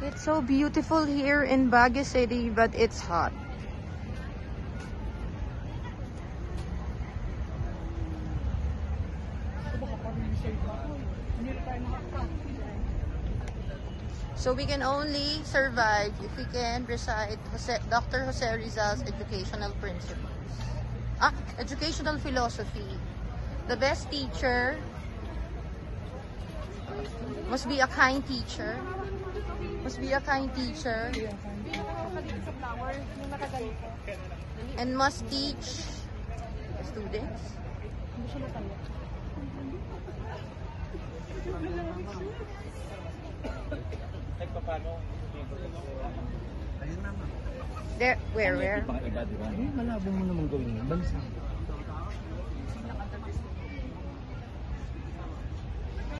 It's so beautiful here in Baguio City, but it's hot. So we can only survive if we can recite Jose, Dr. Jose Rizal's educational principles. Ah, educational philosophy. The best teacher must be a kind teacher. Must be a kind teacher and must teach students. There, where, where? Malabo mo naman gawin yun. Bansa.